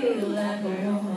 you like a rose.